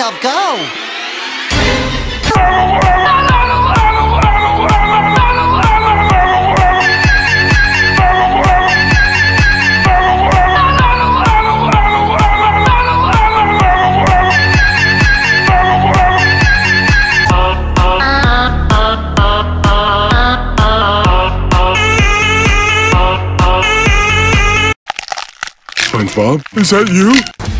yourself go. SpongeBob, is that you?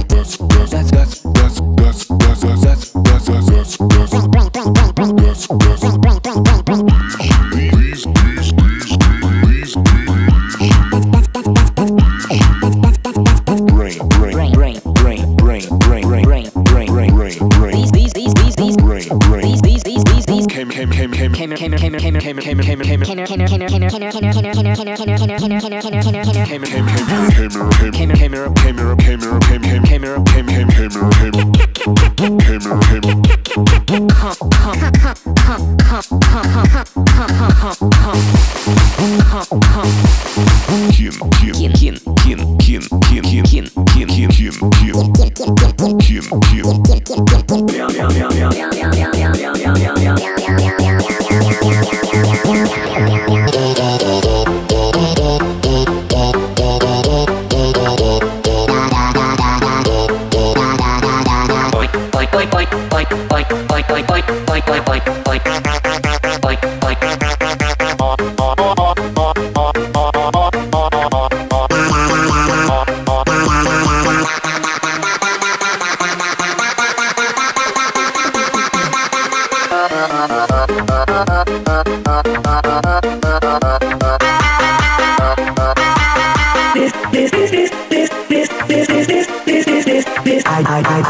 Table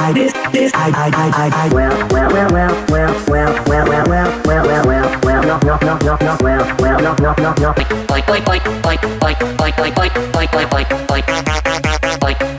I this this I I I I I well well well well well well well well well well well well well no no no no no well well no no no no bike bike bike bike bike bike bike bike bike bike bike bike bike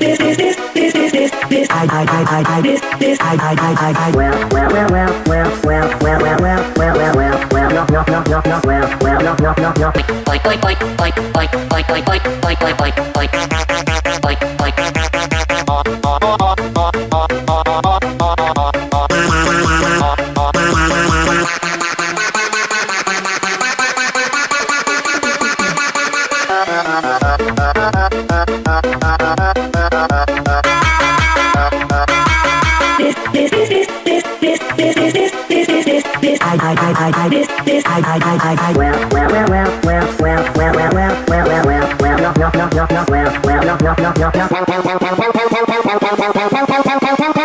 this this this this this this this I I I I I this this I I I I I well well well well well well well well well well well well well no no no well well well well well. no no no like like like like like like like like like like like like like like like I I this this I I I I I well well well well well well well well well well well well well no no no no no well well no no no no no